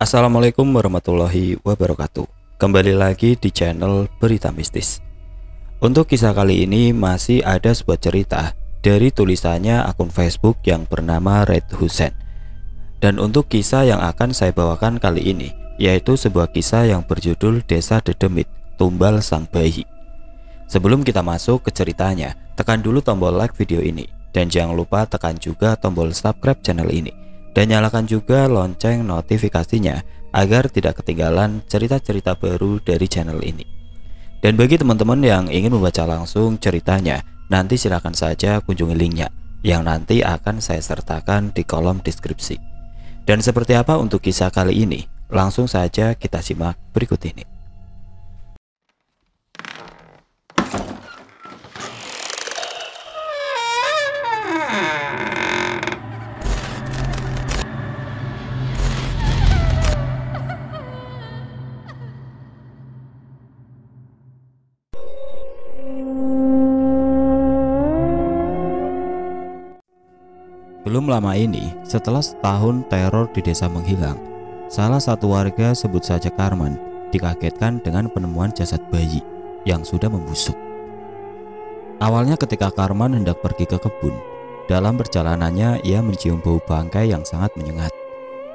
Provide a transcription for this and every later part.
Assalamualaikum warahmatullahi wabarakatuh. Kembali lagi di channel Berita Mistis. Untuk kisah kali ini masih ada sebuah cerita Dari tulisannya akun Facebook yang bernama Red Hussein. Dan untuk kisah yang akan saya bawakan kali ini Yaitu sebuah kisah yang berjudul Desa Dedemit Tumbal Sang Bayi. Sebelum kita masuk ke ceritanya Tekan dulu tombol like video ini. Dan jangan lupa tekan juga tombol subscribe channel ini dan nyalakan juga lonceng notifikasinya agar tidak ketinggalan cerita-cerita baru dari channel ini. Dan bagi teman-teman yang ingin membaca langsung ceritanya, nanti silakan saja kunjungi linknya yang nanti akan saya sertakan di kolom deskripsi. Dan seperti apa untuk kisah kali ini? Langsung saja kita simak berikut ini. Belum lama ini, setelah setahun teror di desa menghilang, salah satu warga sebut saja Karman dikagetkan dengan penemuan jasad bayi yang sudah membusuk. Awalnya ketika Karman hendak pergi ke kebun, dalam perjalanannya ia mencium bau bangkai yang sangat menyengat.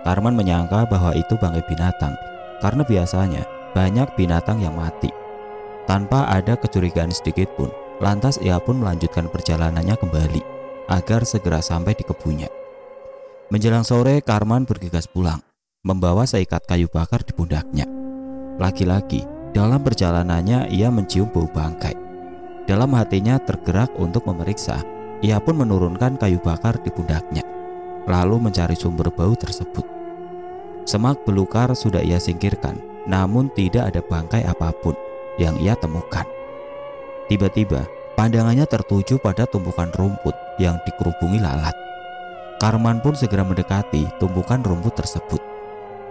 Karman menyangka bahwa itu bangkai binatang karena biasanya banyak binatang yang mati. Tanpa ada kecurigaan sedikit pun, lantas ia pun melanjutkan perjalanannya kembali agar segera sampai di kebunnya. Menjelang sore, Karman bergegas pulang, membawa seikat kayu bakar di pundaknya. Lagi-lagi, dalam perjalanannya ia mencium bau bangkai. Dalam hatinya tergerak untuk memeriksa, ia pun menurunkan kayu bakar di pundaknya, lalu mencari sumber bau tersebut. Semak belukar sudah ia singkirkan, namun tidak ada bangkai apa pun yang ia temukan. Tiba-tiba, Pandangannya tertuju pada tumpukan rumput yang dikerubungi lalat. Karman pun segera mendekati tumpukan rumput tersebut.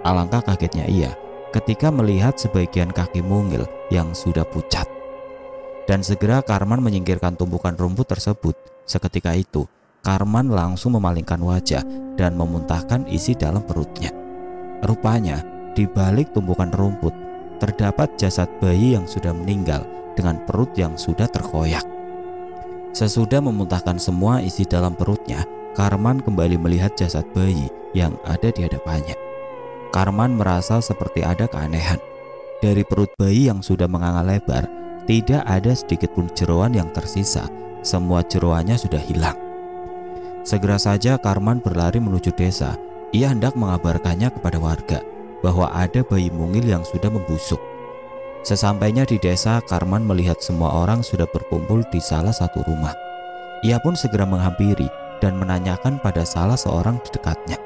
Alangkah kagetnya ia ketika melihat sebagian kaki mungil yang sudah pucat. Dan segera Karman menyingkirkan tumpukan rumput tersebut. Seketika itu, Karman langsung memalingkan wajah dan memuntahkan isi dalam perutnya. Rupanya, di balik tumpukan rumput terdapat jasad bayi yang sudah meninggal dengan perut yang sudah terkoyak. Sesudah memuntahkan semua isi dalam perutnya, Karman kembali melihat jasad bayi yang ada di hadapannya. Karman merasa seperti ada keanehan. Dari perut bayi yang sudah menganga lebar, tidak ada sedikit pun jeroan yang tersisa. Semua jeroannya sudah hilang. Segera saja Karman berlari menuju desa. Ia hendak mengabarkannya kepada warga bahwa ada bayi mungil yang sudah membusuk. Sesampainya di desa, Karman melihat semua orang sudah berkumpul di salah satu rumah. Ia pun segera menghampiri dan menanyakan pada salah seorang di dekatnya.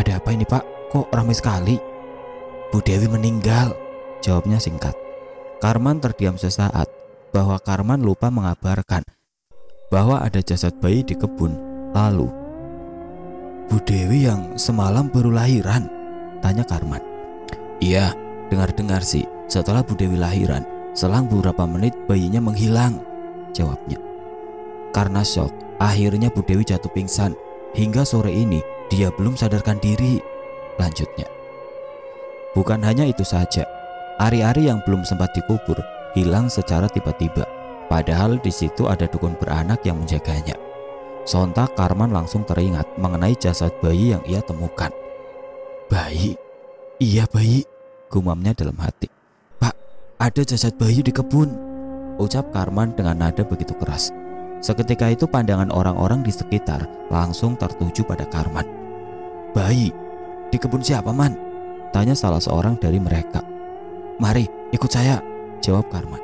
Ada apa ini pak? Kok ramai sekali? Bu Dewi meninggal, jawabnya singkat. Karman terdiam sesaat bahwa Karman lupa mengabarkan bahwa ada jasad bayi di kebun. Lalu, Bu Dewi yang semalam baru lahiran? Tanya Karman. Iya, dengar-dengar sih setelah Bu Dewi lahiran, selang beberapa menit bayinya menghilang, jawabnya. Karena shock, akhirnya Bu Dewi jatuh pingsan. Hingga sore ini dia belum sadarkan diri, lanjutnya. Bukan hanya itu saja, ari-ari yang belum sempat dikubur hilang secara tiba-tiba. Padahal di situ ada dukun beranak yang menjaganya. Sontak Karman langsung teringat mengenai jasad bayi yang ia temukan. Bayi? Iya bayi, gumamnya dalam hati. Ada jasad bayi di kebun, ucap Karman dengan nada begitu keras. Seketika itu pandangan orang-orang di sekitar langsung tertuju pada Karman. Bayi, di kebun siapa man? Tanya salah seorang dari mereka. Mari, ikut saya, jawab Karman.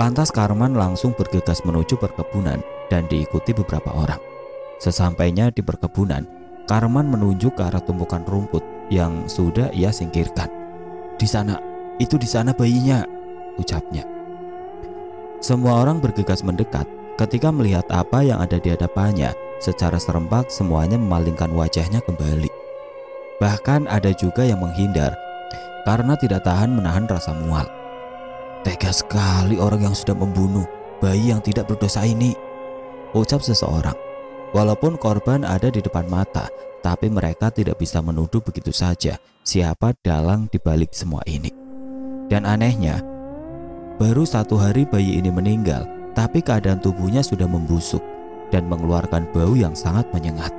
Lantas Karman langsung bergegas menuju perkebunan dan diikuti beberapa orang. Sesampainya di perkebunan, Karman menunjuk ke arah tumpukan rumput yang sudah ia singkirkan. Di sana itu di sana bayinya, ucapnya. Semua orang bergegas mendekat ketika melihat apa yang ada di hadapannya. Secara serempak semuanya memalingkan wajahnya kembali. Bahkan ada juga yang menghindar karena tidak tahan menahan rasa mual. Tega sekali orang yang sudah membunuh bayi yang tidak berdosa ini, ucap seseorang. Walaupun korban ada di depan mata, tapi mereka tidak bisa menuduh begitu saja siapa dalang dibalik semua ini. Dan anehnya, baru satu hari bayi ini meninggal, tapi keadaan tubuhnya sudah membusuk dan mengeluarkan bau yang sangat menyengat.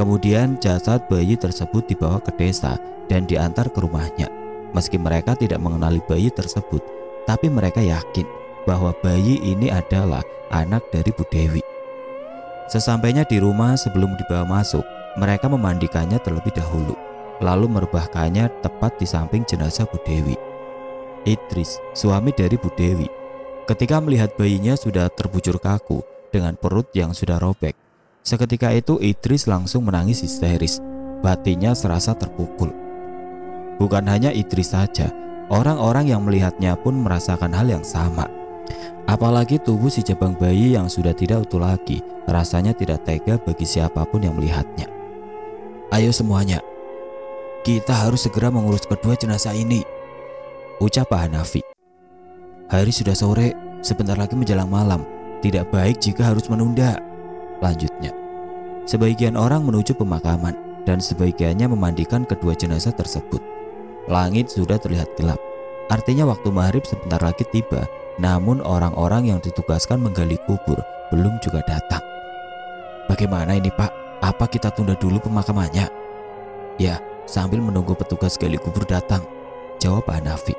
Kemudian jasad bayi tersebut dibawa ke desa dan diantar ke rumahnya. Meski mereka tidak mengenali bayi tersebut, tapi mereka yakin bahwa bayi ini adalah anak dari Bu Dewi. Sesampainya di rumah sebelum dibawa masuk, mereka memandikannya terlebih dahulu, lalu merebahkannya tepat di samping jenazah Bu Dewi. Idris, suami dari Bu Dewi, ketika melihat bayinya sudah terbujur kaku dengan perut yang sudah robek, seketika itu Idris langsung menangis histeris, batinnya serasa terpukul. Bukan hanya Idris saja, orang-orang yang melihatnya pun merasakan hal yang sama. Apalagi tubuh si jabang bayi yang sudah tidak utuh lagi, rasanya tidak tega bagi siapa pun yang melihatnya. Ayo semuanya, kita harus segera mengurus kedua jenazah ini, ucap Pak Hanafi. Hari sudah sore, sebentar lagi menjelang malam, tidak baik jika harus menunda. Lanjutnya, sebagian orang menuju pemakaman dan sebagiannya memandikan kedua jenazah tersebut. Langit sudah terlihat gelap, artinya waktu maghrib sebentar lagi tiba namun orang-orang yang ditugaskan menggali kubur belum juga datang. Bagaimana ini pak? Apa kita tunda dulu pemakamannya? Ya, sambil menunggu petugas gali kubur datang. Jawab Hanafi.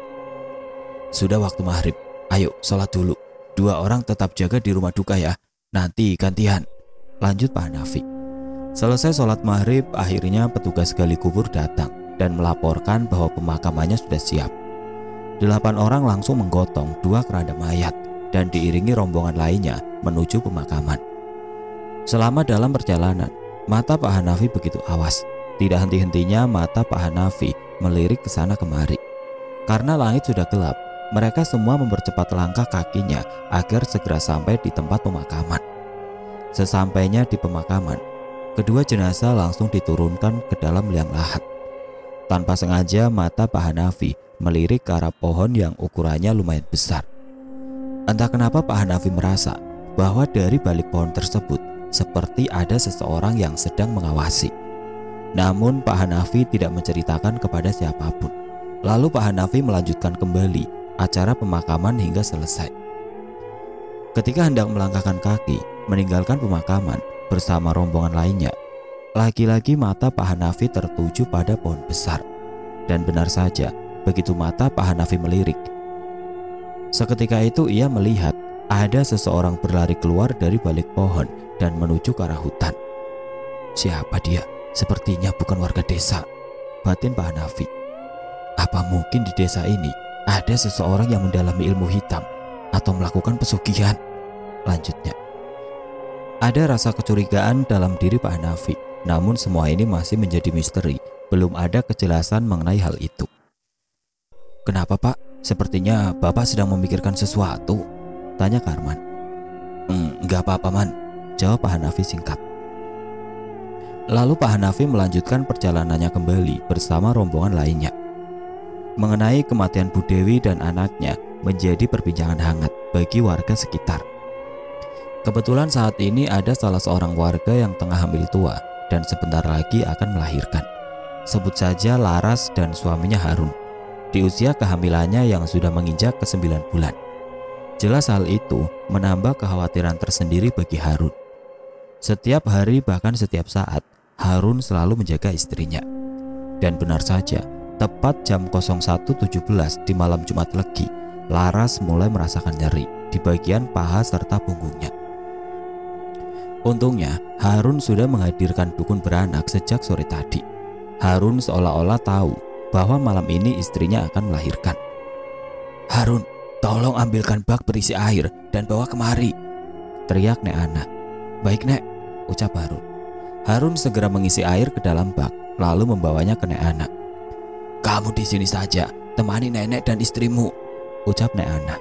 Sudah waktu maghrib, ayo sholat dulu. Dua orang tetap jaga di rumah duka ya. Nanti gantian. Lanjut Pak Hanafi. Selesai sholat maghrib, akhirnya petugas gali kubur datang dan melaporkan bahwa pemakamannya sudah siap. Delapan orang langsung menggotong dua keranda mayat dan diiringi rombongan lainnya menuju pemakaman. Selama dalam perjalanan, mata Pak Hanafi begitu awas. Tidak henti-hentinya mata Pak Hanafi melirik ke sana kemari. Karena langit sudah gelap, mereka semua mempercepat langkah kakinya agar segera sampai di tempat pemakaman. Sesampainya di pemakaman, kedua jenazah langsung diturunkan ke dalam liang lahat. Tanpa sengaja mata Pak Hanafi melirik ke arah pohon yang ukurannya lumayan besar. Entah kenapa Pak Hanafi merasa bahwa dari balik pohon tersebut seperti ada seseorang yang sedang mengawasi. Namun Pak Hanafi tidak menceritakan kepada siapa pun. Lalu Pak Hanafi melanjutkan kembali acara pemakaman hingga selesai. Ketika hendak melangkahkan kaki meninggalkan pemakaman bersama rombongan lainnya, lagi-lagi mata Pak Hanafi tertuju pada pohon besar. Dan benar saja, Begitu mata Pak Hanafi melirik. Seketika itu ia melihat ada seseorang berlari keluar dari balik pohon dan menuju ke arah hutan. Siapa dia? Sepertinya bukan warga desa. Batin Pak Hanafi. Apa mungkin di desa ini ada seseorang yang mendalami ilmu hitam atau melakukan pesugihan? Lanjutnya. Ada rasa kecurigaan dalam diri Pak Hanafi, namun semua ini masih menjadi misteri. Belum ada kejelasan mengenai hal itu. Kenapa pak? Sepertinya bapak sedang memikirkan sesuatu Tanya Karman hmm, Enggak apa-apa man Jawab Pak Hanafi singkat Lalu Pak Hanafi melanjutkan perjalanannya kembali bersama rombongan lainnya Mengenai kematian Bu Dewi dan anaknya menjadi perbincangan hangat bagi warga sekitar Kebetulan saat ini ada salah seorang warga yang tengah hamil tua dan sebentar lagi akan melahirkan. Sebut saja Laras dan suaminya Harun di usia kehamilannya yang sudah menginjak ke 9 bulan. Jelas hal itu menambah kekhawatiran tersendiri bagi Harun. Setiap hari bahkan setiap saat, Harun selalu menjaga istrinya. Dan benar saja, tepat jam 01.17 di malam Jumat Legi, Laras mulai merasakan nyeri di bagian paha serta punggungnya. Untungnya, Harun sudah menghadirkan dukun beranak sejak sore tadi. Harun seolah-olah tahu bahwa malam ini istrinya akan melahirkan. Harun, tolong ambilkan bak berisi air dan bawa kemari. Teriak Nek Ana. Baik Nek, ucap Harun. Harun segera mengisi air ke dalam bak, lalu membawanya ke Nek Ana. Kamu di sini saja, temani nenek dan istrimu, ucap Nek Ana.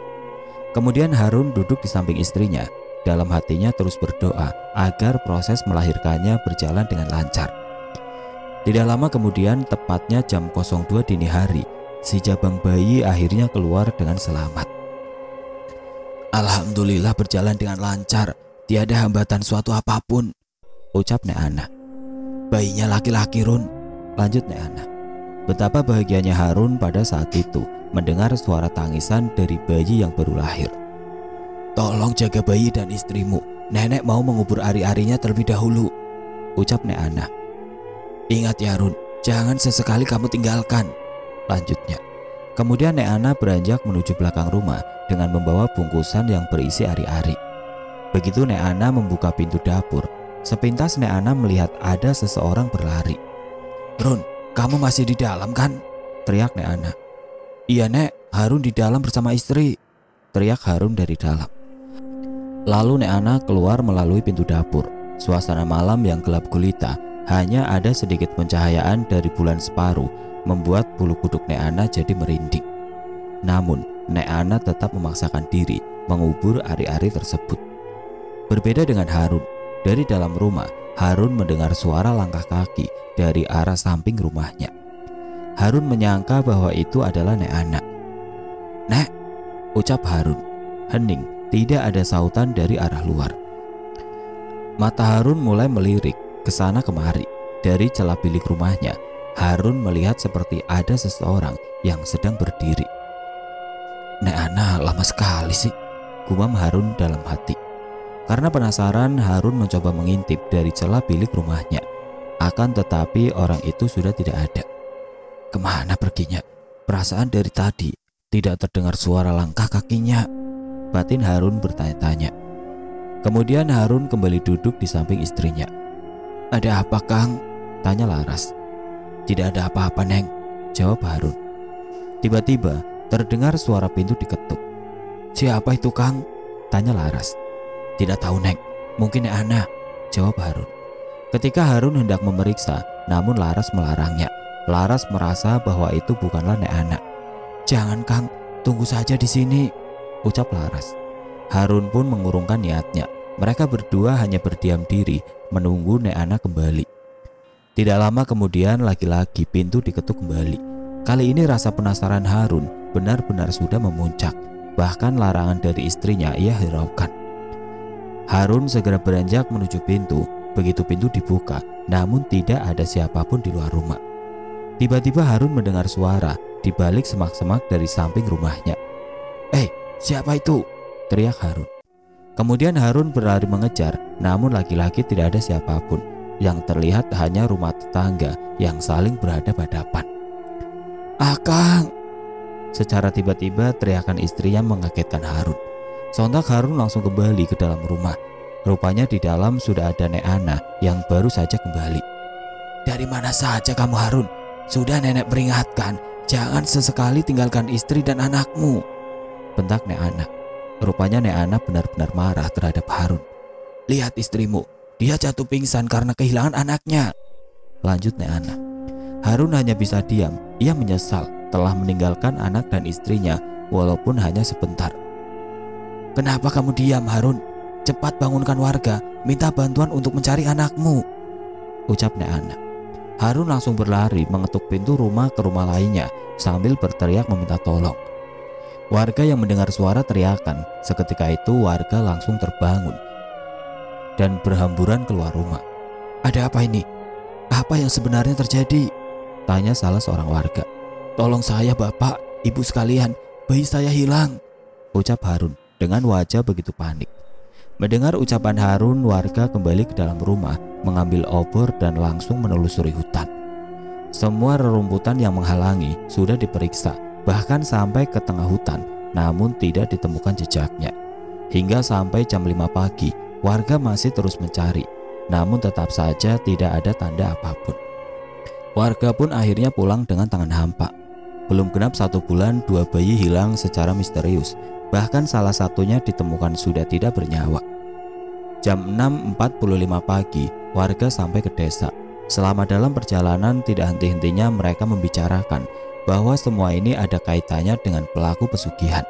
Kemudian Harun duduk di samping istrinya. Dalam hatinya terus berdoa agar proses melahirkannya berjalan dengan lancar. Tidak lama kemudian, tepatnya jam 02 dini hari, si jabang bayi akhirnya keluar dengan selamat. Alhamdulillah berjalan dengan lancar, Tiada hambatan suatu apa pun, ucap Nek Ana. Bayinya laki-laki Run, lanjut Nek Ana. Betapa bahagianya Harun pada saat itu mendengar suara tangisan dari bayi yang baru lahir. Tolong jaga bayi dan istrimu. Nenek mau mengubur ari-arinya terlebih dahulu. Ucap Nek Ana. Ingat ya Run, jangan sesekali kamu tinggalkan. Lanjutnya. Kemudian Nek Ana beranjak menuju belakang rumah dengan membawa bungkusan yang berisi ari-ari. Begitu Nek Ana membuka pintu dapur, sepintas Nek Ana melihat ada seseorang berlari. Run, kamu masih di dalam kan? Teriak Nek Ana. Iya Nek, Harun di dalam bersama istri. Teriak Harun dari dalam. Lalu Nek Ana keluar melalui pintu dapur. Suasana malam yang gelap gulita, hanya ada sedikit pencahayaan dari bulan separuh, membuat bulu kuduk Nek Ana jadi merinding. Namun, Nek Ana tetap memaksakan diri mengubur ari-ari tersebut. Berbeda dengan Harun, dari dalam rumah, Harun mendengar suara langkah kaki dari arah samping rumahnya. Harun menyangka bahwa itu adalah Nek Ana. Nek, ucap Harun, hening tidak ada sautan dari arah luar. Mata Harun mulai melirik ke sana kemari. Dari celah bilik rumahnya, Harun melihat seperti ada seseorang yang sedang berdiri. Nek Ana lama sekali sih, gumam Harun dalam hati. Karena penasaran, Harun mencoba mengintip dari celah bilik rumahnya. Akan tetapi orang itu sudah tidak ada. Ke mana perginya? Perasaan dari tadi tidak terdengar suara langkah kakinya. Batin Harun bertanya-tanya. Kemudian Harun kembali duduk di samping istrinya. Ada apa Kang? Tanya Laras. Tidak ada apa-apa Neng, jawab Harun. Tiba-tiba terdengar suara pintu diketuk. Siapa itu Kang? Tanya Laras. Tidak tahu Neng, mungkin Ana, jawab Harun. Ketika Harun hendak memeriksa, namun Laras melarangnya. Laras merasa bahwa itu bukanlah Nek Ana. Jangan Kang, tunggu saja di sini, ucap Laras. Harun pun mengurungkan niatnya. Mereka berdua hanya berdiam diri menunggu Neana kembali. Tidak lama kemudian lagi-lagi pintu diketuk kembali. Kali ini rasa penasaran Harun benar-benar sudah memuncak. Bahkan larangan dari istrinya ia hiraukan. Harun segera beranjak menuju pintu. Begitu pintu dibuka, namun tidak ada siapa pun di luar rumah. Tiba-tiba Harun mendengar suara di balik semak-semak dari samping rumahnya. Eh, Siapa itu? Teriak Harun. Kemudian Harun berlari mengejar, namun lagi-lagi tidak ada siapa pun. Yang terlihat hanya rumah tetangga yang saling berhadapan-hadapan. Akang! Secara tiba-tiba teriakan istrinya mengagetkan Harun. Sontak Harun langsung kembali ke dalam rumah. Rupanya di dalam sudah ada Nek Ana yang baru saja kembali. Dari mana saja kamu Harun? Sudah nenek peringatkan, jangan sesekali tinggalkan istri dan anakmu bentak Nek Ana. Rupanya Nek Ana benar-benar marah terhadap Harun. Lihat istrimu, dia jatuh pingsan karena kehilangan anaknya. Lanjut Nek Ana. Harun hanya bisa diam, ia menyesal telah meninggalkan anak dan istrinya walaupun hanya sebentar. Kenapa kamu diam Harun? Cepat bangunkan warga, minta bantuan untuk mencari anakmu. Ucap Nek Ana. Harun langsung berlari mengetuk pintu rumah ke rumah lainnya sambil berteriak meminta tolong. Warga yang mendengar suara teriakan, seketika itu warga langsung terbangun dan berhamburan keluar rumah. Ada apa ini? Apa yang sebenarnya terjadi? Tanya salah seorang warga. Tolong saya bapak, ibu sekalian, bayi saya hilang. Ucap Harun dengan wajah begitu panik. Mendengar ucapan Harun, warga kembali ke dalam rumah, mengambil obor dan langsung menelusuri hutan. Semua rerumputan yang menghalangi sudah diperiksa bahkan sampai ke tengah hutan, namun tidak ditemukan jejaknya. Hingga sampai jam 5 pagi, warga masih terus mencari, namun tetap saja tidak ada tanda apa pun. Warga pun akhirnya pulang dengan tangan hampa. Belum genap satu bulan, dua bayi hilang secara misterius. Bahkan salah satunya ditemukan sudah tidak bernyawa. Jam 6.45 pagi, warga sampai ke desa. Selama dalam perjalanan tidak henti-hentinya mereka membicarakan bahwa semua ini ada kaitannya dengan pelaku pesugihan.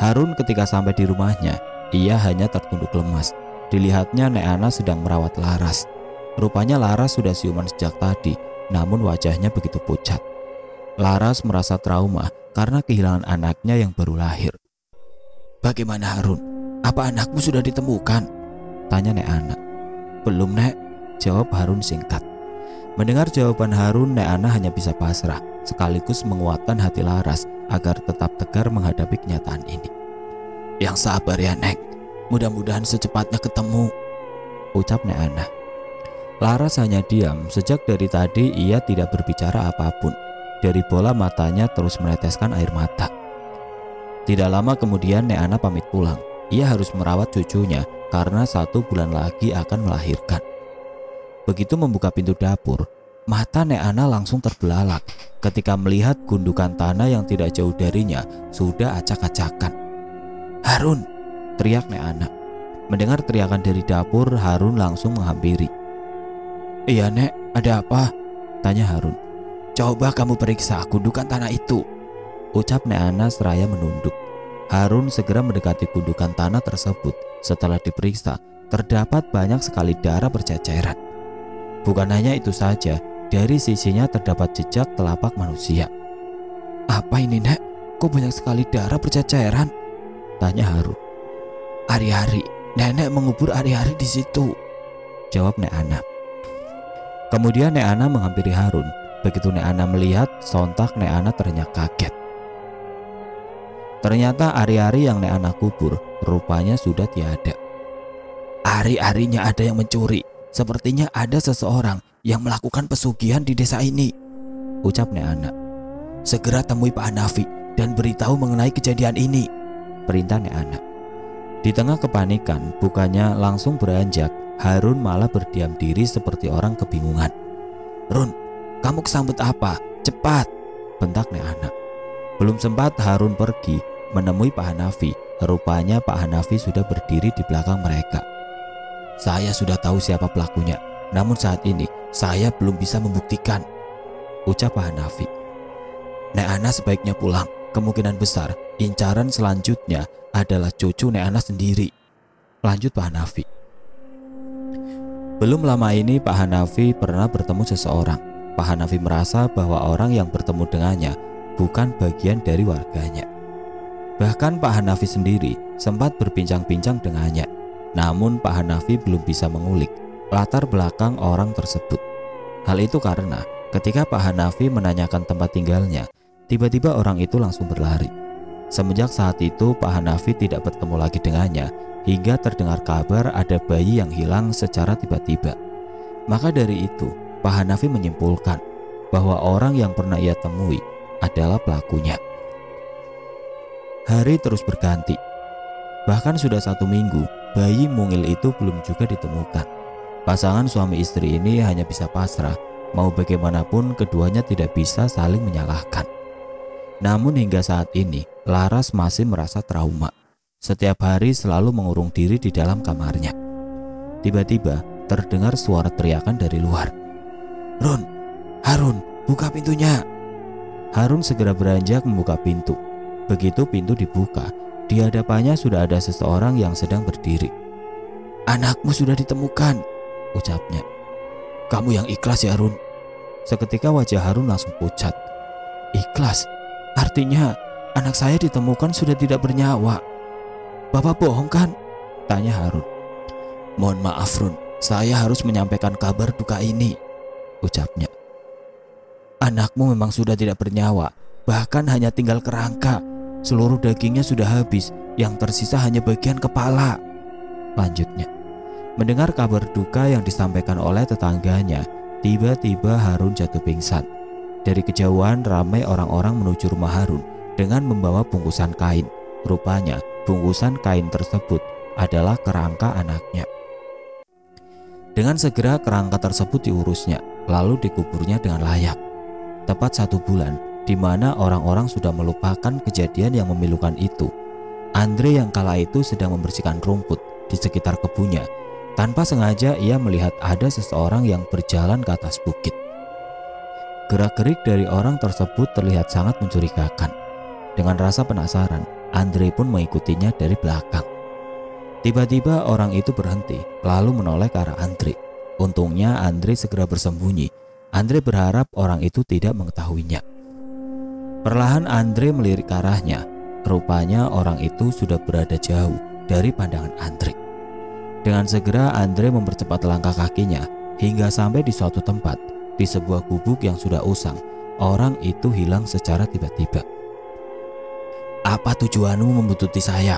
Harun ketika sampai di rumahnya, ia hanya tertunduk lemas. Dilihatnya Nek Ana sedang merawat Laras. Rupanya Laras sudah siuman sejak tadi, namun wajahnya begitu pucat. Laras merasa trauma karena kehilangan anaknya yang baru lahir. Bagaimana Harun? Apa anakmu sudah ditemukan? Tanya Nek Ana. Belum Nek, jawab Harun singkat. Mendengar jawaban Harun, Nek Ana hanya bisa pasrah, sekaligus menguatkan hati Laras agar tetap tegar menghadapi kenyataan ini. Yang sabar ya Nek, mudah-mudahan secepatnya ketemu, ucap Nek Ana. Laras hanya diam, sejak dari tadi ia tidak berbicara apa pun. Dari bola matanya terus meneteskan air mata. Tidak lama kemudian Nek Ana pamit pulang. Ia harus merawat cucunya karena satu bulan lagi akan melahirkan. Begitu membuka pintu dapur, mata Nek Ana langsung terbelalak ketika melihat gundukan tanah yang tidak jauh darinya sudah acak-acakan. Harun, teriak Nek Ana. Mendengar teriakan dari dapur, Harun langsung menghampiri. Iya Nek, ada apa? Tanya Harun. Coba kamu periksa gundukan tanah itu. Ucap Neana seraya menunduk. Harun segera mendekati gundukan tanah tersebut. Setelah diperiksa, terdapat banyak sekali darah berceceran. Bukan hanya itu saja, dari sisinya terdapat jejak telapak manusia. Apa ini, Nek? Kok banyak sekali darah berceceran? Tanya Harun. Hari-hari, nenek mengubur hari-hari di situ. Jawab Nek Ana. Kemudian Nek Ana menghampiri Harun Begitu Nek Ana melihat, sontak Nek Ana kaget. Ternyata ari-ari yang Nek Ana kubur rupanya sudah tiada. Ari-arinya ada yang mencuri. Sepertinya ada seseorang yang melakukan pesugihan di desa ini. Ucap Nek Ana. Segera temui Pak Hanafi dan beritahu mengenai kejadian ini. Perintah Nek Ana. Di tengah kepanikan, bukannya langsung beranjak, Harun malah berdiam diri seperti orang kebingungan. Run, kamu kesambut apa? Cepat! Bentak Nek Ana. Belum sempat Harun pergi menemui Pak Hanafi. Rupanya Pak Hanafi sudah berdiri di belakang mereka. Saya sudah tahu siapa pelakunya, namun saat ini saya belum bisa membuktikan. Ucap Pak Hanafi. Nek Ana sebaiknya pulang. Kemungkinan besar incaran selanjutnya adalah cucu Nek Ana sendiri. Lanjut Pak Hanafi. Belum lama ini Pak Hanafi pernah bertemu seseorang Pak Hanafi merasa bahwa orang yang bertemu dengannya bukan bagian dari warganya. Bahkan Pak Hanafi sendiri sempat berbincang-bincang dengannya. Namun Pak Hanafi belum bisa mengulik latar belakang orang tersebut. Hal itu karena ketika Pak Hanafi menanyakan tempat tinggalnya, tiba-tiba orang itu langsung berlari. Semenjak saat itu Pak Hanafi tidak bertemu lagi dengannya hingga terdengar kabar ada bayi yang hilang secara tiba-tiba. Maka dari itu, Pak Hanafi menyimpulkan bahwa orang yang pernah ia temui adalah pelakunya. Hari terus berganti. Bahkan sudah satu minggu, bayi mungil itu belum juga ditemukan. Pasangan suami istri ini hanya bisa pasrah, mau bagaimanapun keduanya tidak bisa saling menyalahkan. Namun hingga saat ini, Laras masih merasa trauma. Setiap hari selalu mengurung diri di dalam kamarnya. Tiba-tiba terdengar suara teriakan dari luar. Run, Harun, buka pintunya. Harun segera beranjak membuka pintu. Begitu pintu dibuka, di hadapannya sudah ada seseorang yang sedang berdiri. Anakmu sudah ditemukan, ucapnya. Kamu yang ikhlas ya Harun. Seketika wajah Harun langsung pucat. Ikhlas? Artinya anak saya ditemukan sudah tidak bernyawa. Bapak bohong kan? Tanya Harun. Mohon maaf Run, saya harus menyampaikan kabar duka ini ucapnya. Anakmu memang sudah tidak bernyawa, bahkan hanya tinggal kerangka. Seluruh dagingnya sudah habis, yang tersisa hanya bagian kepala. Lanjutnya, mendengar kabar duka yang disampaikan oleh tetangganya, tiba-tiba Harun jatuh pingsan. Dari kejauhan ramai orang-orang menuju rumah Harun dengan membawa bungkusan kain. Rupanya bungkusan kain tersebut adalah kerangka anaknya. Dengan segera kerangka tersebut diurusnya, lalu dikuburnya dengan layak. Tepat satu bulan, di mana orang-orang sudah melupakan kejadian yang memilukan itu. Andre yang kala itu sedang membersihkan rumput di sekitar kebunnya. Tanpa sengaja ia melihat ada seseorang yang berjalan ke atas bukit. Gerak-gerik dari orang tersebut terlihat sangat mencurigakan. Dengan rasa penasaran, Andre pun mengikutinya dari belakang. Tiba-tiba orang itu berhenti, lalu menoleh ke arah Andre. Untungnya Andre segera bersembunyi. Andre berharap orang itu tidak mengetahuinya. Perlahan Andre melirik arahnya. Rupanya orang itu sudah berada jauh dari pandangan Andre. Dengan segera Andre mempercepat langkah kakinya hingga sampai di suatu tempat di sebuah gubuk yang sudah usang. Orang itu hilang secara tiba-tiba. Apa tujuanmu membuntuti saya?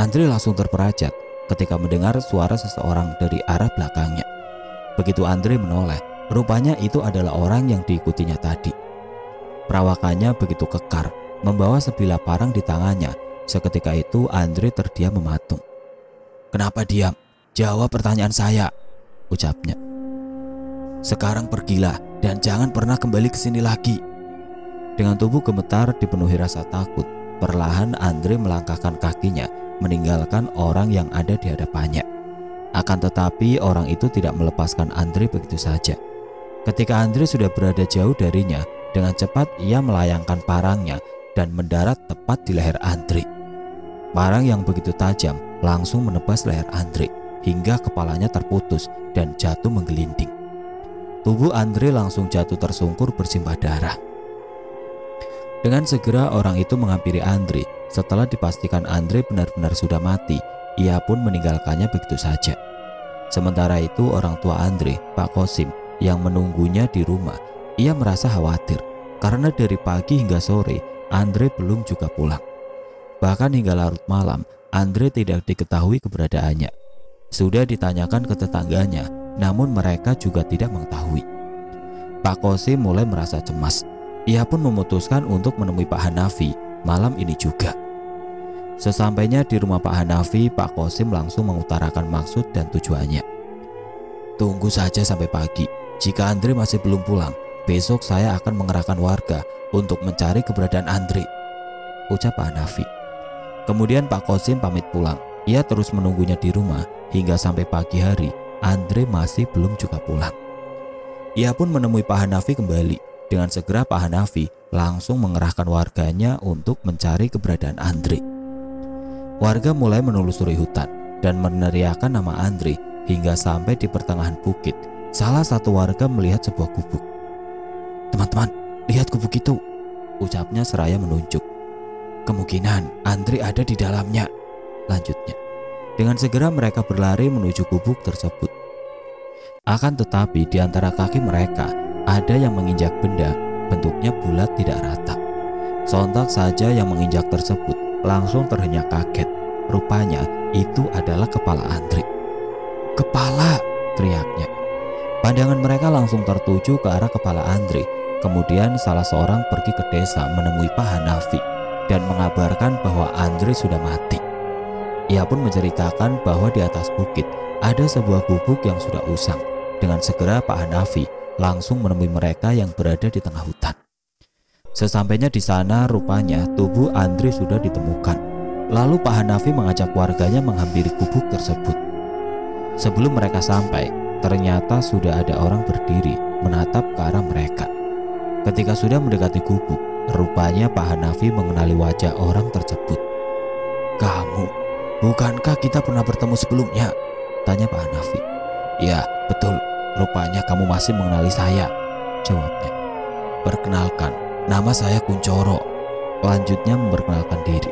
Andre langsung terperajat ketika mendengar suara seseorang dari arah belakangnya. Begitu Andre menoleh, rupanya itu adalah orang yang diikutinya tadi. Perawakannya begitu kekar, membawa sebilah parang di tangannya. Seketika itu Andre terdiam mematung. Kenapa diam? Jawab pertanyaan saya, ucapnya. Sekarang pergilah dan jangan pernah kembali ke sini lagi. Dengan tubuh gemetar dipenuhi rasa takut, perlahan Andre melangkahkan kakinya meninggalkan orang yang ada di hadapannya. Akan tetapi orang itu tidak melepaskan Andre begitu saja. Ketika Andre sudah berada jauh darinya, dengan cepat ia melayangkan parangnya dan mendarat tepat di leher Andre. Parang yang begitu tajam langsung menebas leher Andre hingga kepalanya terputus dan jatuh menggelinding. Tubuh Andre langsung jatuh tersungkur bersimbah darah. Dengan segera orang itu menghampiri Andre. Setelah dipastikan Andre benar-benar sudah mati, ia pun meninggalkannya begitu saja. Sementara itu orang tua Andre, Pak Kosim, yang menunggunya di rumah, ia merasa khawatir karena dari pagi hingga sore Andre belum juga pulang. Bahkan hingga larut malam, Andre tidak diketahui keberadaannya. Sudah ditanyakan ke tetangganya, namun mereka juga tidak mengetahui. Pak Kosim mulai merasa cemas. Ia pun memutuskan untuk menemui Pak Hanafi malam ini juga. Sesampainya di rumah Pak Hanafi, Pak Kosim langsung mengutarakan maksud dan tujuannya. Tunggu saja sampai pagi. Jika Andre masih belum pulang, besok saya akan mengerahkan warga untuk mencari keberadaan Andre. Ucap Pak Hanafi. Kemudian Pak Kosim pamit pulang. Ia terus menunggunya di rumah hingga sampai pagi hari Andre masih belum juga pulang. Ia pun menemui Pak Hanafi kembali. Dengan segera Pak Hanafi langsung mengerahkan warganya untuk mencari keberadaan Andre. Warga mulai menelusuri hutan dan meneriakan nama Andre hingga sampai di pertengahan bukit. Salah satu warga melihat sebuah gubuk. Teman-teman, lihat gubuk itu, ucapnya seraya menunjuk. Kemungkinan Andre ada di dalamnya, lanjutnya. Dengan segera mereka berlari menuju gubuk tersebut. Akan tetapi di antara kaki mereka ada yang menginjak benda bentuknya bulat tidak rata. Sontak saja yang menginjak tersebut langsung terhenyak kaget. Rupanya itu adalah kepala Andri. Kepala, teriaknya. Pandangan mereka langsung tertuju ke arah kepala Andri. Kemudian salah seorang pergi ke desa menemui Pak Hanafi dan mengabarkan bahwa Andri sudah mati. Ia pun menceritakan bahwa di atas bukit ada sebuah gubuk yang sudah usang. Dengan segera Pak Hanafi langsung menemui mereka yang berada di tengah hutan. Sesampainya di sana, rupanya tubuh Andri sudah ditemukan. Lalu Pak Hanafi mengajak warganya menghampiri gubuk tersebut. Sebelum mereka sampai, ternyata sudah ada orang berdiri menatap ke arah mereka. Ketika sudah mendekati gubuk, rupanya Pak Hanafi mengenali wajah orang tersebut. Kamu Bukankah kita pernah bertemu sebelumnya? Tanya Pak Hanafi. Ya, betul. Rupanya kamu masih mengenali saya. Jawabnya. Perkenalkan, nama saya Kuncoro. Lanjutnya memperkenalkan diri.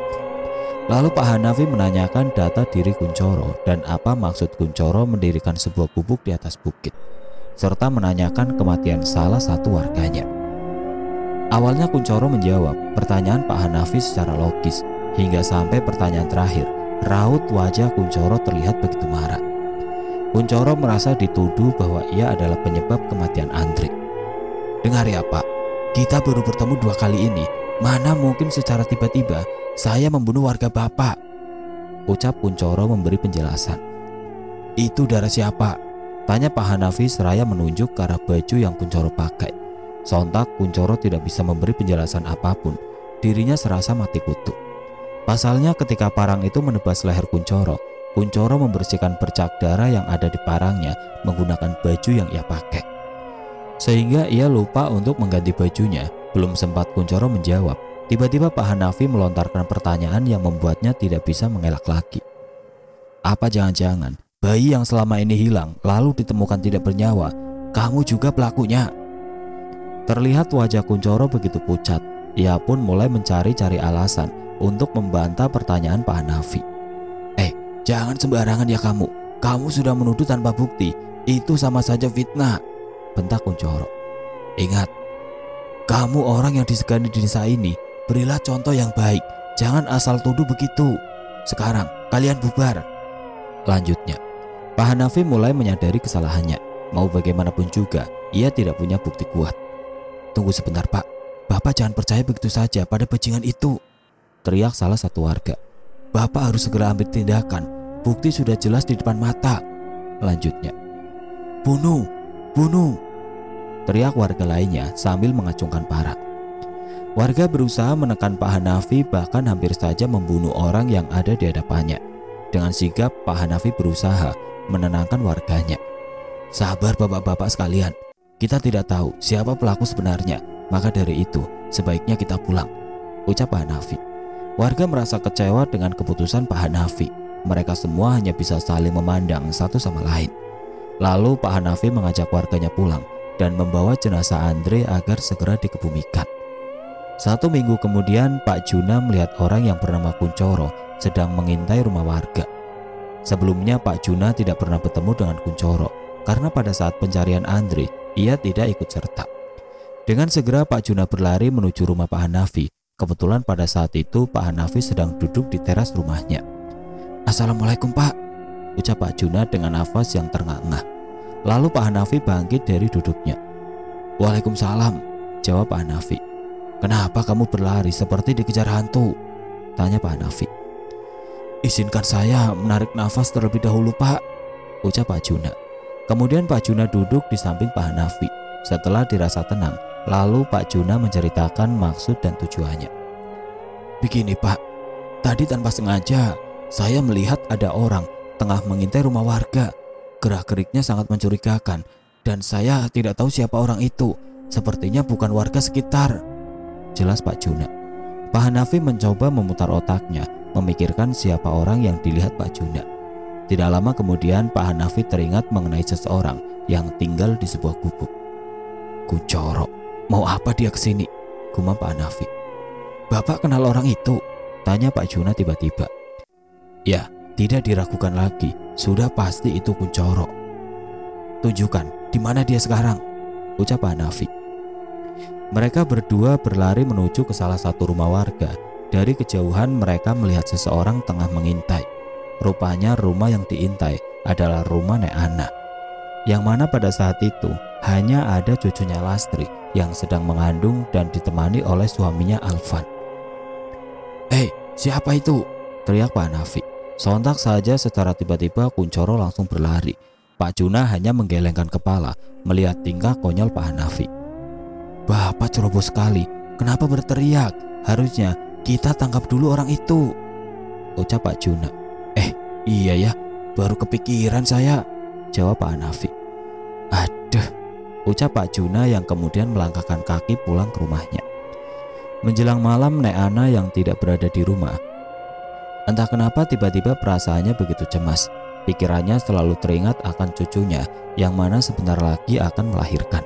Lalu Pak Hanafi menanyakan data diri Kuncoro dan apa maksud Kuncoro mendirikan sebuah gubuk di atas bukit, serta menanyakan kematian salah satu warganya. Awalnya Kuncoro menjawab pertanyaan Pak Hanafi secara logis hingga sampai pertanyaan terakhir Raut wajah Kuncoro terlihat begitu marah. Kuncoro merasa dituduh bahwa ia adalah penyebab kematian Andri. Dengar ya pak, kita baru bertemu dua kali ini. Mana mungkin secara tiba-tiba saya membunuh warga bapak? Ucap Kuncoro memberi penjelasan. Itu darah siapa? Tanya Pak Hanafi seraya menunjuk ke arah baju yang Kuncoro pakai. Sontak Kuncoro tidak bisa memberi penjelasan apa pun. Dirinya serasa mati kutu. Pasalnya ketika parang itu menebas leher Kuncoro, Kuncoro membersihkan bercak darah yang ada di parangnya menggunakan baju yang ia pakai. Sehingga ia lupa untuk mengganti bajunya. Belum sempat Kuncoro menjawab, tiba-tiba Pak Hanafi melontarkan pertanyaan yang membuatnya tidak bisa mengelak lagi. Apa jangan-jangan bayi yang selama ini hilang lalu ditemukan tidak bernyawa, kamu juga pelakunya? Terlihat wajah Kuncoro begitu pucat. Ia pun mulai mencari-cari alasan untuk membantah pertanyaan Pak Hanafi. Eh, jangan sembarangan ya kamu. Kamu sudah menuduh tanpa bukti. Itu sama saja fitnah. Bentak Kuncoro. Ingat, kamu orang yang disegani di desa ini. Berilah contoh yang baik. Jangan asal tuduh begitu. Sekarang, kalian bubar. Lanjutnya, Pak Hanafi mulai menyadari kesalahannya. Mau bagaimanapun juga, ia tidak punya bukti kuat. Tunggu sebentar pak, Bapak jangan percaya begitu saja pada bajingan itu. Teriak salah satu warga. Bapak harus segera ambil tindakan. Bukti sudah jelas di depan mata. Lanjutnya. Bunuh, bunuh. Teriak warga lainnya sambil mengacungkan parang. Warga berusaha menekan Pak Hanafi bahkan hampir saja membunuh orang yang ada di hadapannya. Dengan sigap Pak Hanafi berusaha menenangkan warganya. Sabar bapak-bapak sekalian, kita tidak tahu siapa pelaku sebenarnya, maka dari itu sebaiknya kita pulang. Ucap Pak Hanafi. Warga merasa kecewa dengan keputusan Pak Hanafi. Mereka semua hanya bisa saling memandang satu sama lain. Lalu Pak Hanafi mengajak warganya pulang dan membawa jenazah Andre agar segera dikebumikan. Satu minggu kemudian Pak Juna melihat orang yang bernama Kuncoro sedang mengintai rumah warga. Sebelumnya Pak Juna tidak pernah bertemu dengan Kuncoro karena pada saat pencarian Andre ia tidak ikut serta. Dengan segera Pak Juna berlari menuju rumah Pak Hanafi Kebetulan pada saat itu Pak Hanafi sedang duduk di teras rumahnya. Assalamualaikum Pak, ucap Pak Juna dengan nafas yang terengah-engah. Lalu Pak Hanafi bangkit dari duduknya. Waalaikumsalam, jawab Pak Hanafi. Kenapa kamu berlari seperti dikejar hantu? Tanya Pak Hanafi. Izinkan saya menarik nafas terlebih dahulu Pak, ucap Pak Juna. Kemudian Pak Juna duduk di samping Pak Hanafi. Setelah dirasa tenang, Lalu Pak Juna menceritakan maksud dan tujuannya. Begini Pak, tadi tanpa sengaja saya melihat ada orang tengah mengintai rumah warga. Gerak-geriknya sangat mencurigakan dan saya tidak tahu siapa orang itu. Sepertinya bukan warga sekitar. Jelas Pak Juna. Pak Hanafi mencoba memutar otaknya, memikirkan siapa orang yang dilihat Pak Juna. Tidak lama kemudian Pak Hanafi teringat mengenai seseorang yang tinggal di sebuah gubuk. Kucoro. Mau apa dia ke sini? Gumam Pak Hanafi. Bapak kenal orang itu? Tanya Pak Juna tiba-tiba. Ya, tidak diragukan lagi. Sudah pasti itu Kuncoro. Tunjukkan di mana dia sekarang, ucap Pak Hanafi. Mereka berdua berlari menuju ke salah satu rumah warga. Dari kejauhan mereka melihat seseorang tengah mengintai. Rupanya rumah yang diintai adalah rumah Nek Ana. Yang mana pada saat itu hanya ada cucunya Lastri yang sedang mengandung dan ditemani oleh suaminya Alvan. Eh, siapa itu? Teriak Pak Hanafi. Sontak saja secara tiba-tiba Kuncoro langsung berlari. Pak Juna hanya menggelengkan kepala melihat tingkah konyol Pak Hanafi. Bapak ceroboh sekali, kenapa berteriak? Harusnya kita tangkap dulu orang itu. Ucap Pak Juna. Iya ya, baru kepikiran saya. Jawab Pak Hanafi. Aduh, ucap Pak Juna yang kemudian melangkahkan kaki pulang ke rumahnya. Menjelang malam Nek Ana yang tidak berada di rumah. Entah kenapa tiba-tiba perasaannya begitu cemas. Pikirannya selalu teringat akan cucunya yang mana sebentar lagi akan melahirkan.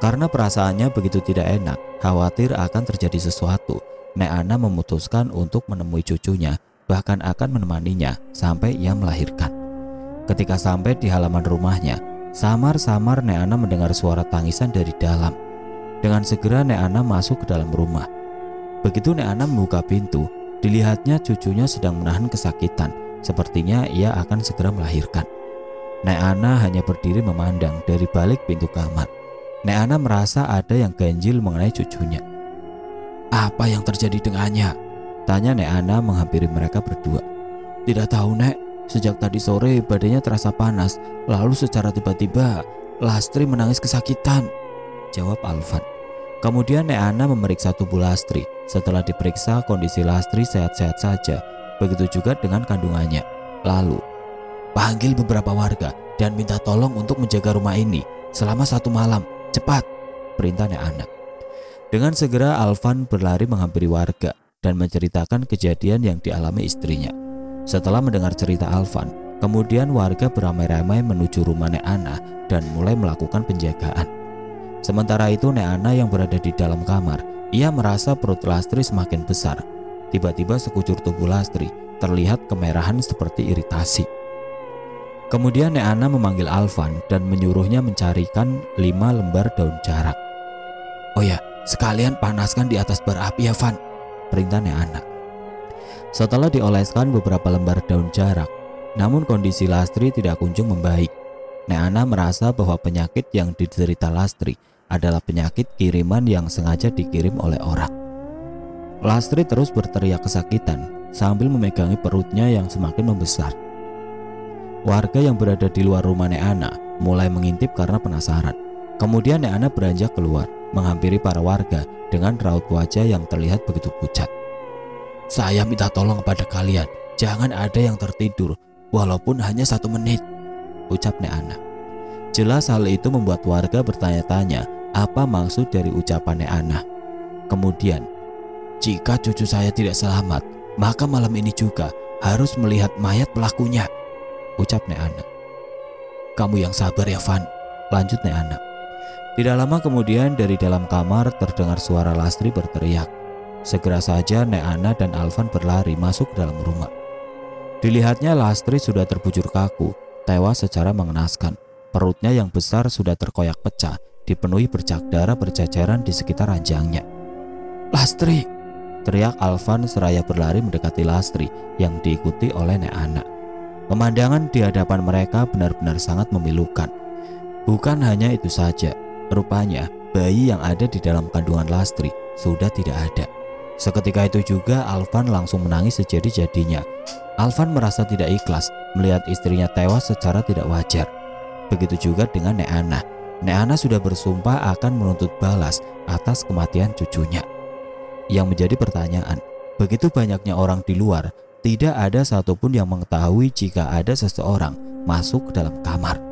Karena perasaannya begitu tidak enak, khawatir akan terjadi sesuatu, Nek Ana memutuskan untuk menemui cucunya, bahkan akan menemaninya sampai ia melahirkan. Ketika sampai di halaman rumahnya, Samar-samar Neana mendengar suara tangisan dari dalam. Dengan segera Neana masuk ke dalam rumah. Begitu Neana membuka pintu, dilihatnya cucunya sedang menahan kesakitan. Sepertinya ia akan segera melahirkan. Neana hanya berdiri memandang dari balik pintu kamar. Neana merasa ada yang ganjil mengenai cucunya. Apa yang terjadi dengannya? Tanya Neana menghampiri mereka berdua. Tidak tahu, Nek. Sejak tadi sore badannya terasa panas, lalu secara tiba-tiba Lastri menangis kesakitan. Jawab Alvan. Kemudian Nek Ana memeriksa tubuh Lastri. Setelah diperiksa kondisi Lastri sehat-sehat saja. Begitu juga dengan kandungannya. Lalu, panggil beberapa warga dan minta tolong untuk menjaga rumah ini selama satu malam. Cepat, perintah Nek Ana. Dengan segera Alvan berlari menghampiri warga dan menceritakan kejadian yang dialami istrinya. Setelah mendengar cerita Alvan, kemudian warga beramai-ramai menuju rumah Nek Ana dan mulai melakukan penjagaan. Sementara itu Nek Ana yang berada di dalam kamar, ia merasa perut Lastri semakin besar. Tiba-tiba sekujur tubuh Lastri terlihat kemerahan seperti iritasi. Kemudian Nek Ana memanggil Alvan dan menyuruhnya mencarikan lima lembar daun jarak. Oh ya, sekalian panaskan di atas bar api ya Van, perintah Nek Ana. Setelah dioleskan beberapa lembar daun jarak, namun kondisi Lastri tidak kunjung membaik. Nek Ana merasa bahwa penyakit yang diderita Lastri adalah penyakit kiriman yang sengaja dikirim oleh orang. Lastri terus berteriak kesakitan sambil memegangi perutnya yang semakin membesar. Warga yang berada di luar rumah Nek Ana mulai mengintip karena penasaran. Kemudian Nek Ana beranjak keluar, menghampiri para warga dengan raut wajah yang terlihat begitu pucat. Saya minta tolong kepada kalian, jangan ada yang tertidur, walaupun hanya satu menit, ucap Nek Ana. Jelas hal itu membuat warga bertanya-tanya apa maksud dari ucapan Nek Ana. Kemudian, jika cucu saya tidak selamat, maka malam ini juga harus melihat mayat pelakunya ucap Nek Ana. Kamu yang sabar ya Van, lanjut Nek Ana. Tidak lama kemudian dari dalam kamar terdengar suara Lastri berteriak. Segera saja Nek Ana dan Alvan berlari masuk ke dalam rumah. Dilihatnya Lastri sudah terbujur kaku, tewas secara mengenaskan. Perutnya yang besar sudah terkoyak pecah, dipenuhi bercak darah berjajaran di sekitar ranjangnya. Lastri! Teriak Alvan seraya berlari mendekati Lastri yang diikuti oleh Nek Ana. Pemandangan di hadapan mereka benar-benar sangat memilukan. Bukan hanya itu saja, rupanya bayi yang ada di dalam kandungan Lastri sudah tidak ada. Seketika itu juga Alvan langsung menangis sejadi-jadinya. Alvan merasa tidak ikhlas melihat istrinya tewas secara tidak wajar. Begitu juga dengan Nek Ana. Nek Ana sudah bersumpah akan menuntut balas atas kematian cucunya. Yang menjadi pertanyaan, begitu banyaknya orang di luar tidak ada satupun yang mengetahui jika ada seseorang masuk ke dalam kamar.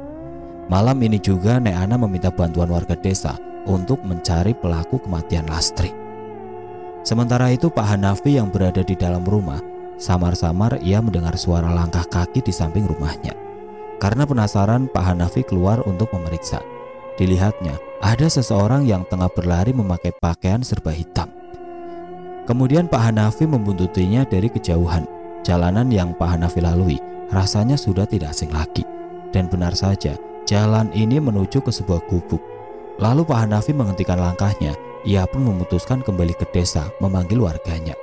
Malam ini juga Nek Ana meminta bantuan warga desa untuk mencari pelaku kematian Lastri. Sementara itu Pak Hanafi yang berada di dalam rumah, samar-samar ia mendengar suara langkah kaki di samping rumahnya. Karena penasaran Pak Hanafi keluar untuk memeriksa. Dilihatnya ada seseorang yang tengah berlari memakai pakaian serba hitam. Kemudian Pak Hanafi membuntutinya dari kejauhan Jalanan yang Pak Hanafi lalui rasanya sudah tidak asing lagi. Dan benar saja, jalan ini menuju ke sebuah gubuk. Lalu Pak Hanafi menghentikan langkahnya, ia pun memutuskan kembali ke desa memanggil warganya.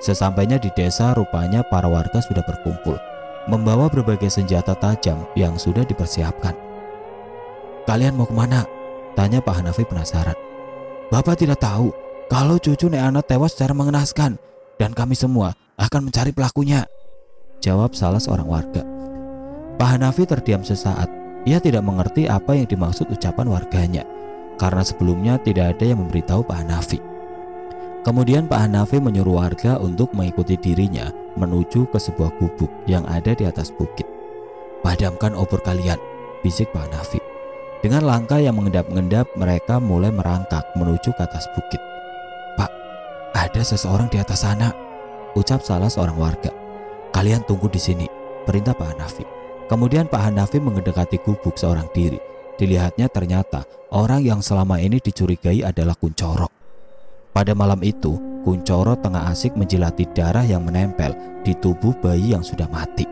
Sesampainya di desa, rupanya para warga sudah berkumpul, membawa berbagai senjata tajam yang sudah dipersiapkan. Kalian mau ke mana? Tanya Pak Hanafi penasaran. Bapak tidak tahu kalau cucu Nek Ana tewas secara mengenaskan dan kami semua akan mencari pelakunya. Jawab salah seorang warga. Pak Hanafi terdiam sesaat. Ia tidak mengerti apa yang dimaksud ucapan warganya, karena sebelumnya tidak ada yang memberitahu Pak Hanafi. Kemudian Pak Hanafi menyuruh warga untuk mengikuti dirinya menuju ke sebuah gubuk yang ada di atas bukit. Padamkan obor kalian, bisik Pak Hanafi. Dengan langkah yang mengendap-endap, mereka mulai merangkak menuju ke atas bukit. Pak, ada seseorang di atas sana, ucap salah seorang warga. Kalian tunggu di sini, perintah Pak Hanafi. Kemudian Pak Hanafi mendekati gubuk seorang diri. Dilihatnya ternyata orang yang selama ini dicurigai adalah Kuncoro. Pada malam itu, Kuncoro tengah asik menjilati darah yang menempel di tubuh bayi yang sudah mati.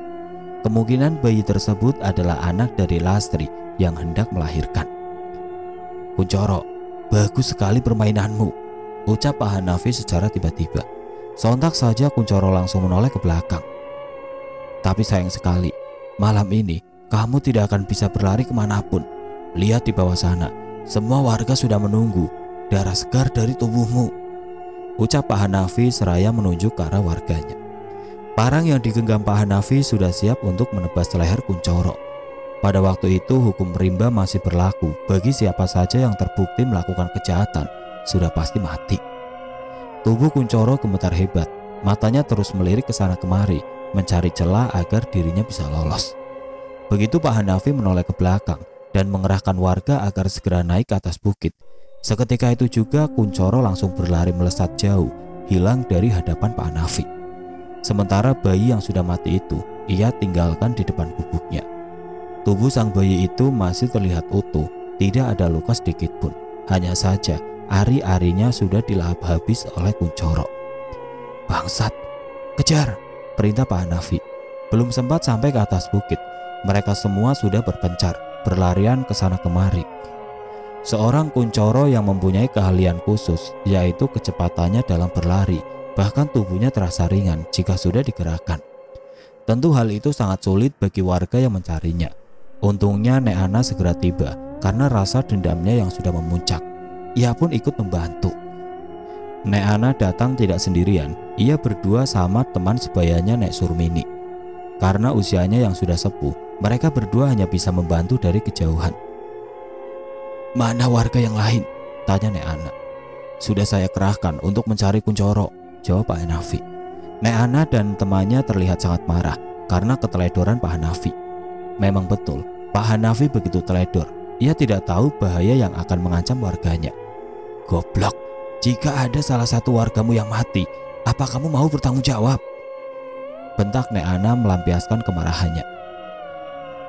Kemungkinan bayi tersebut adalah anak dari Lastri yang hendak melahirkan. Kuncoro, bagus sekali permainanmu, ucap Pak Hanafi secara tiba-tiba. Sontak saja Kuncoro langsung menoleh ke belakang. Tapi sayang sekali, malam ini kamu tidak akan bisa berlari ke mana pun. Lihat di bawah sana, semua warga sudah menunggu darah segar dari tubuhmu. Ucap Pak Hanafi seraya menunjuk ke arah warganya. Parang yang digenggam Pak Hanafi sudah siap untuk menebas leher Kuncoro. Pada waktu itu hukum rimba masih berlaku bagi siapa saja yang terbukti melakukan kejahatan sudah pasti mati. Tubuh Kuncoro gemetar hebat, matanya terus melirik ke sana kemari, mencari celah agar dirinya bisa lolos. Begitu Pak Hanafi menoleh ke belakang dan mengerahkan warga agar segera naik ke atas bukit. Seketika itu juga Kuncoro langsung berlari melesat jauh, hilang dari hadapan Pak Hanafi. Sementara bayi yang sudah mati itu, ia tinggalkan di depan gubuknya. Tubuh sang bayi itu masih terlihat utuh, tidak ada luka sedikit pun. Hanya saja Ari-arinya sudah dilahap habis oleh Kuncoro. Bangsat, kejar, perintah Pak Hanafi. Belum sempat sampai ke atas bukit, mereka semua sudah berpencar, berlarian ke sana kemari. Seorang kuncoro yang mempunyai keahlian khusus, yaitu kecepatannya dalam berlari, bahkan tubuhnya terasa ringan jika sudah digerakkan. Tentu hal itu sangat sulit bagi warga yang mencarinya. Untungnya Nek Ana segera tiba karena rasa dendamnya yang sudah memuncak. Ia pun ikut membantu. Nek Ana datang tidak sendirian, ia berdua sama teman sebayanya Nek Surmini. Karena usianya yang sudah sepuh, mereka berdua hanya bisa membantu dari kejauhan. Mana warga yang lain? Tanya Nek Ana. Sudah saya kerahkan untuk mencari Kuncoro, jawab Pak Hanafi. Nek Ana dan temannya terlihat sangat marah karena keteledoran Pak Hanafi. Memang betul, Pak Hanafi begitu teledor. Ia tidak tahu bahaya yang akan mengancam warganya. Goblok, jika ada salah satu wargamu yang mati, apa kamu mau bertanggung jawab? Bentak Nek Ana melampiaskan kemarahannya.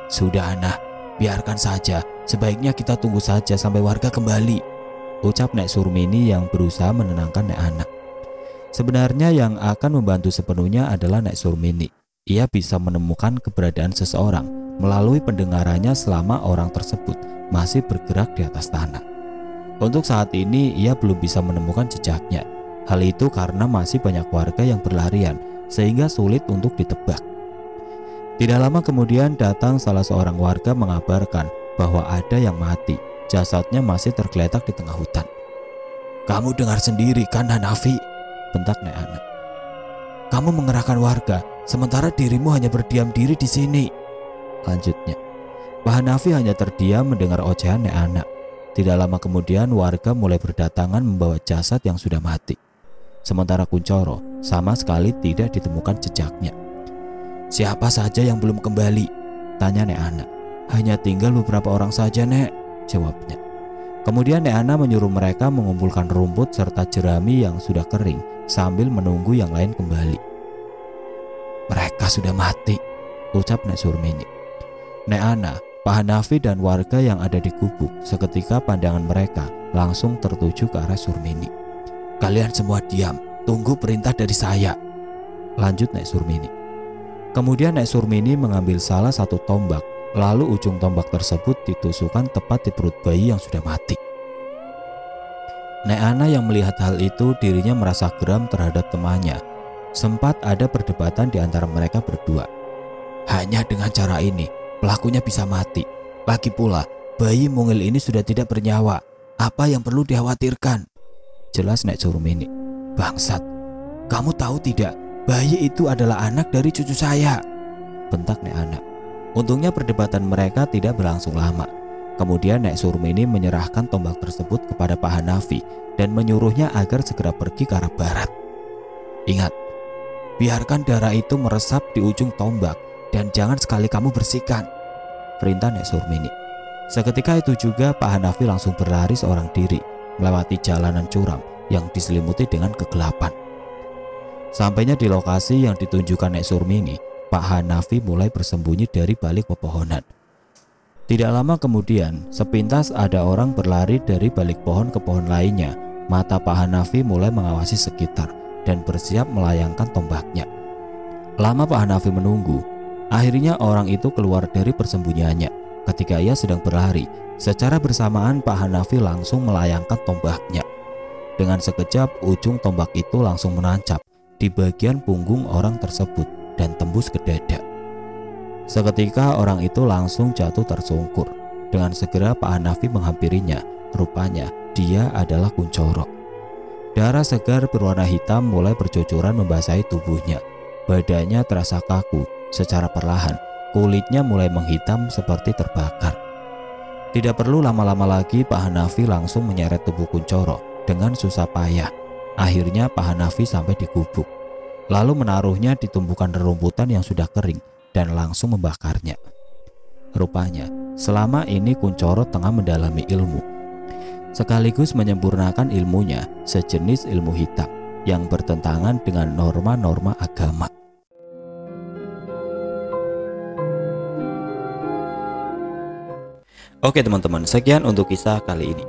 Sudah Ana, biarkan saja. Sebaiknya kita tunggu saja sampai warga kembali. Ucap Nek Surmini yang berusaha menenangkan Nek Ana. Sebenarnya yang akan membantu sepenuhnya adalah Nek Surmini. Ia bisa menemukan keberadaan seseorang melalui pendengarannya selama orang tersebut masih bergerak di atas tanah. Untuk saat ini ia belum bisa menemukan jejaknya. Hal itu karena masih banyak warga yang berlarian sehingga sulit untuk ditebak. Tidak lama kemudian datang salah seorang warga mengabarkan bahwa ada yang mati. Jasadnya masih tergeletak di tengah hutan. Kamu dengar sendiri kan Hanafi? Bentak Nek Ana. Kamu mengerahkan warga, sementara dirimu hanya berdiam diri di sini. Lanjutnya, Pak Hanafi hanya terdiam mendengar ocehan Nek Ana. Tidak lama kemudian warga mulai berdatangan membawa jasad yang sudah mati. Sementara Kuncoro sama sekali tidak ditemukan jejaknya. Siapa saja yang belum kembali? Tanya Nek Ana. Hanya tinggal beberapa orang saja Nek, jawabnya. Kemudian Nek Ana menyuruh mereka mengumpulkan rumput serta jerami yang sudah kering sambil menunggu yang lain kembali. Mereka sudah mati, ucap Nek Surmini. Nek Ana Pak Hanafi dan warga yang ada di gubuk seketika pandangan mereka langsung tertuju ke arah Surmini. Kalian semua diam, tunggu perintah dari saya. Lanjut Nek Surmini. Kemudian Nek Surmini mengambil salah satu tombak, lalu ujung tombak tersebut ditusukkan tepat di perut bayi yang sudah mati. Nek Ana yang melihat hal itu dirinya merasa geram terhadap temannya. Sempat ada perdebatan di antara mereka berdua. Hanya dengan cara ini, pelakunya bisa mati. Lagi pula, bayi mungil ini sudah tidak bernyawa. Apa yang perlu dikhawatirkan? Jelas Nek Surmini. Bangsat, kamu tahu tidak, bayi itu adalah anak dari cucu saya. Bentak Nek Anak. Untungnya perdebatan mereka tidak berlangsung lama. Kemudian Nek Surmini menyerahkan tombak tersebut kepada Pak Hanafi dan menyuruhnya agar segera pergi ke arah barat. Ingat, biarkan darah itu meresap di ujung tombak dan jangan sekali kamu bersihkan. Perintah Nek Surmini. Seketika itu juga Pak Hanafi langsung berlari seorang diri melewati jalanan curam yang diselimuti dengan kegelapan. Sampainya di lokasi yang ditunjukkan Nek Surmini, Pak Hanafi mulai bersembunyi dari balik pepohonan. Tidak lama kemudian, sepintas ada orang berlari dari balik pohon ke pohon lainnya. Mata Pak Hanafi mulai mengawasi sekitar dan bersiap melayangkan tombaknya. Lama Pak Hanafi menunggu, Akhirnya orang itu keluar dari persembunyiannya. Ketika ia sedang berlari, secara bersamaan Pak Hanafi langsung melayangkan tombaknya. Dengan sekejap, ujung tombak itu langsung menancap di bagian punggung orang tersebut dan tembus ke dada. Seketika orang itu langsung jatuh tersungkur. Dengan segera Pak Hanafi menghampirinya. Rupanya dia adalah Kuncoro. Darah segar berwarna hitam mulai bercucuran membasahi tubuhnya. Badannya terasa kaku Secara perlahan, kulitnya mulai menghitam seperti terbakar. Tidak perlu lama-lama lagi Pak Hanafi langsung menyeret tubuh Kuncoro dengan susah payah. Akhirnya Pak Hanafi sampai di gubuk. Lalu menaruhnya di tumbukan rerumputan yang sudah kering dan langsung membakarnya. Rupanya, selama ini Kuncoro tengah mendalami ilmu. Sekaligus menyempurnakan ilmunya sejenis ilmu hitam yang bertentangan dengan norma-norma agama. Oke teman-teman, sekian untuk kisah kali ini.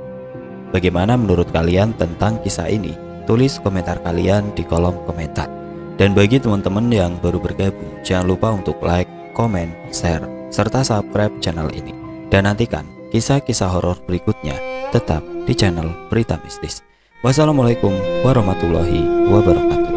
Bagaimana menurut kalian tentang kisah ini? Tulis komentar kalian di kolom komentar. Dan bagi teman-teman yang baru bergabung, jangan lupa untuk like, comment, share, serta subscribe channel ini. Dan nantikan kisah-kisah horor berikutnya tetap di channel Berita Mistis. Wassalamualaikum warahmatullahi wabarakatuh.